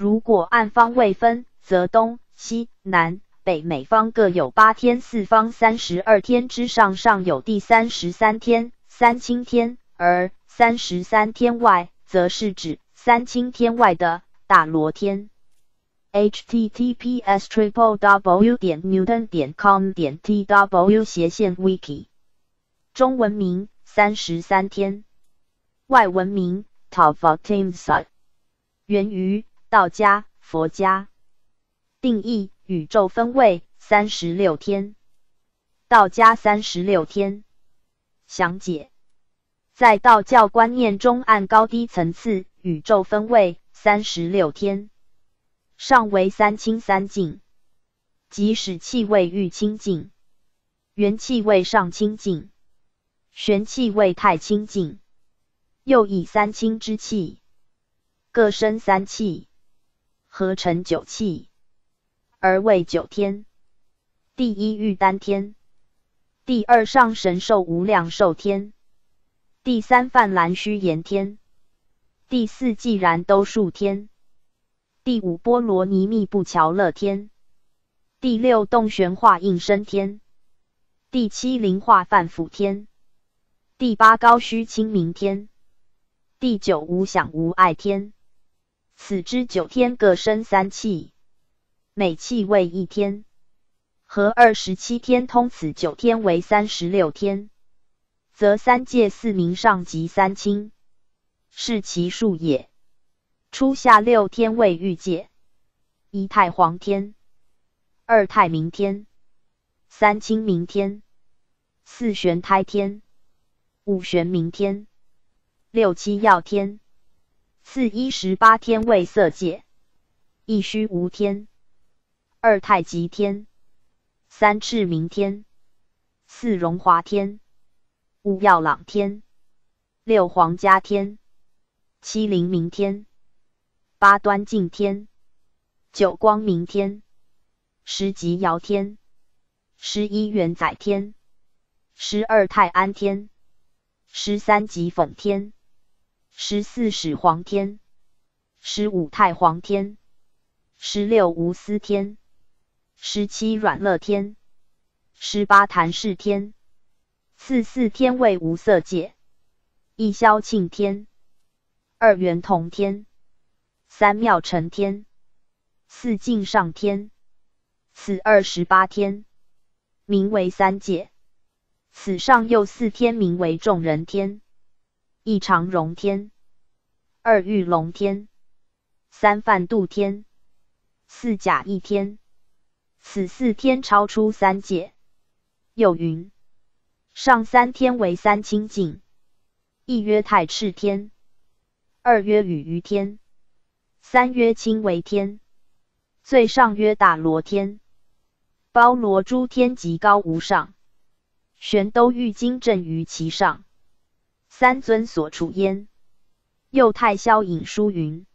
如果按方位分，则东西南北每方各有八天，四方三十二天之上，尚有第三十三天三清天，而三十三天外，则是指三清天外的大罗天。https triple w 点 newton 点 com 点 tw 斜线 wiki 中文名三十三天，外文名 Tavatimsa，源于道家、佛家。定义：宇宙分位三十六天，道家三十六天。详解：在道教观念中，按高低层次，宇宙分位三十六天。上为三清三净，即使气味欲清净，元气味上清净，玄气味太清净，又以三清之气，各生三气，合成九气，而为九天。第一玉丹天，第二上神兽无量寿天，第三泛蓝虚炎天，第四寂然兜数天。第五波罗尼密布乔乐天，第六洞玄化应声天，第七灵化范辅天，第八高虚清明天，第九无想无爱天。此之九天各生三气，每气为一天，合二十七天。通此九天为三十六天，则三界四名上及三清，是其数也。初下六天为欲界：一太黄天，二太明天，三清明天，四玄胎天，五玄明天，六七曜天。次一十八天为色界：一虚无天，二太极天，三赤明天，四荣华天，五耀朗天，六皇家天，七灵明天。八端净天，九光明天，十极遥天，十一元载天，十二太安天，十三极讽天，十四始皇天，十五太皇天，十六无私天，十七软乐天，十八坛世天，次四天为无色界，一消庆天，二元同天。三妙成天，四境上天，此二十八天，名为三界。此上又四天，名为众人天，一长荣天，二玉龙天，三梵度天，四假一天。此四天超出三界。又云：上三天为三清净，一曰太赤天，二曰雨于天。三曰清为天，最上曰大罗天，包罗诸天极高无上，玄都玉金镇于其上，三尊所处焉。又太霄引书云：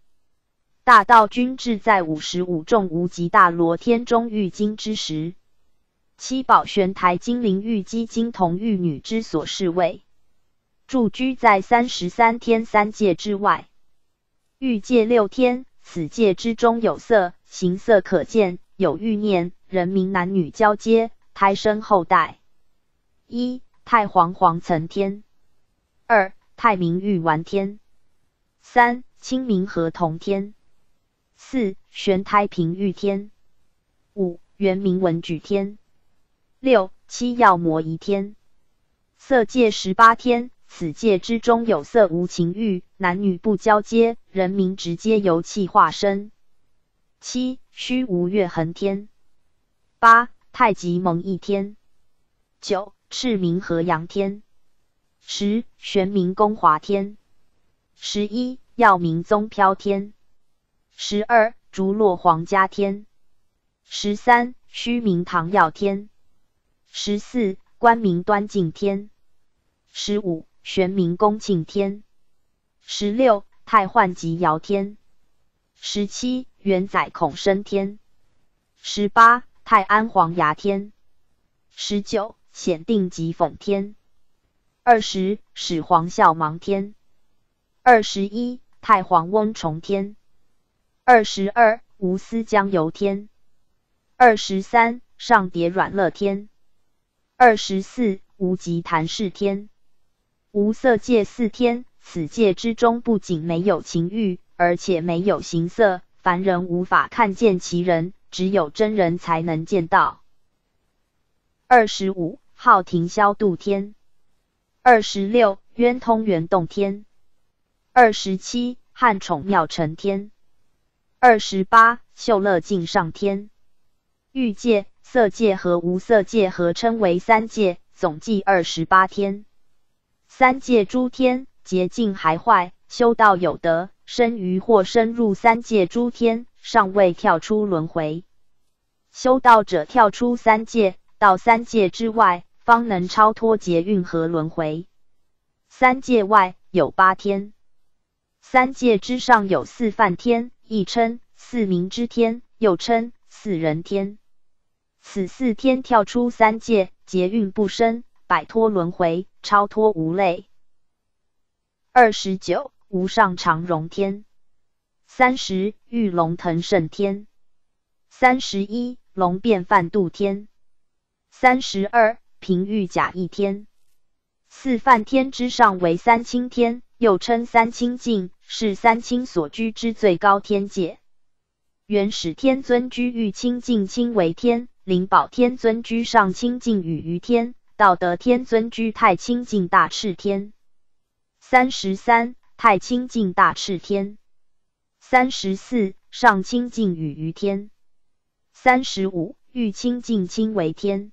大道君志在五十五众无极大罗天中玉金之时，七宝玄台金灵玉姬金童玉女之所侍卫，住居在三十三天三界之外。欲界六天，此界之中有色，形色可见，有欲念，人民男女交接，胎生后代。一太皇皇层天，二太明玉丸天，三清明和同天，四玄胎平玉天，五元明文举天，六七曜摩夷天，色界十八天。此界之中有色无情欲，男女不交接，人民直接由气化身。七虚无月恒天，八太极蒙一天，九赤明和阳天，十玄明宫华天，十一耀明宗飘天，十二竹落皇家天，十三虚明唐耀天，十四光明端净天，十五。玄明宫庆天，十六太幻极瑶天，十七元载孔生天，十八太安黄牙天，十九显定极讽天，二十始皇孝芒天，二十一太皇翁重天，二十二无私江游天。二十三上叠软乐天。二十四无极谈世天。无色界四天，此界之中不仅没有情欲，而且没有形色，凡人无法看见其人，只有真人才能见到。二十五号庭消度天。二十六渊通元洞天。二十七汉宠妙成天。二十八秀乐境上天。欲界、色界和无色界合称为三界，总计二十八天。三界诸天洁净还坏，修道有德，生于或深入三界诸天，尚未跳出轮回。修道者跳出三界。到三界之外，方能超脱劫运和轮回。三界外有八天，三界之上有四梵天，亦称四明之天，又称四人天。此四天跳出三界，劫运不生，摆脱轮回，超脱无类。二十九无上长荣天，三十玉龙腾胜天，三十一龙变梵度天。三十二平玉甲一天，四梵天之上为三清天，又称三清境，是三清所居之最高天界。元始天尊居玉清境，清为天；灵宝天尊居上清境，与于天；道德天尊居太清境，大赤天。三十三太清境大赤天，三十四上清境与于天，三十五玉清境，清为天。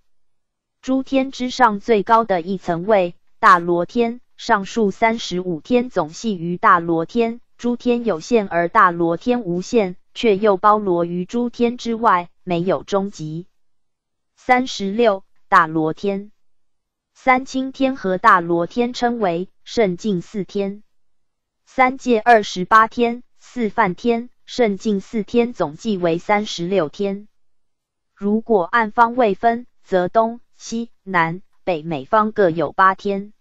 诸天之上最高的一层位，大罗天，上述三十五天总系于大罗天。诸天有限而大罗天无限，却又包罗于诸天之外，没有终极。三十六大罗天，三清天和大罗天称为圣境四天。三界二十八天，四梵天，圣境四天总计为三十六天。如果按方位分，则东。西南北每方各有八天，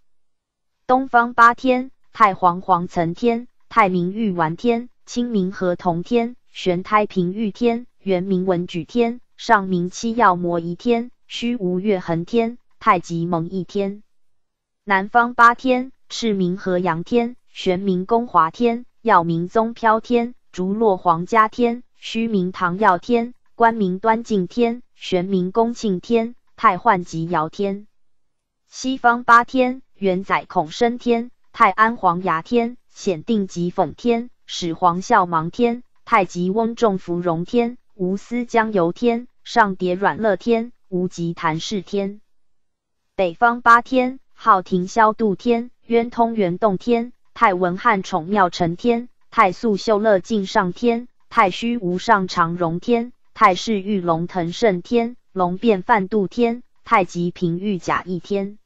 东方八天：太皇黄层天、太明玉丸天、清明和同天、玄胎平玉天、元明文举天、上明七曜摩夷天、虚无月恒天、太极蒙一天。南方八天：赤明和阳天、玄明宫华天、耀明宗飘天、竹落皇家天、虚明唐耀天、官明端敬天、玄明宫庆天。太幻极尧天，西方八天：元载孔生天、太安黄牙天、显定极讽天、始皇孝芒天、太极翁仲福荣天、无私江游天、上叠软乐天、无极谭氏天。北方八天：昊庭霄度天、渊通元洞天、太文汉宠妙成天、太素秀乐境上天、太虚无上长荣天、太式玉龙腾胜天。龙变梵度天，太极平玉甲一天，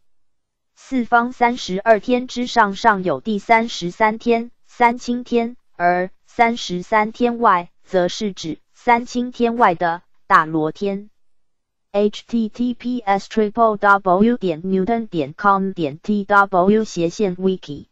四方三十二天之上，尚有第三十三天三清天，而三十三天外，则是指三清天外的大罗天。https triple w 点 newton 点 com 点 tw 斜线 wiki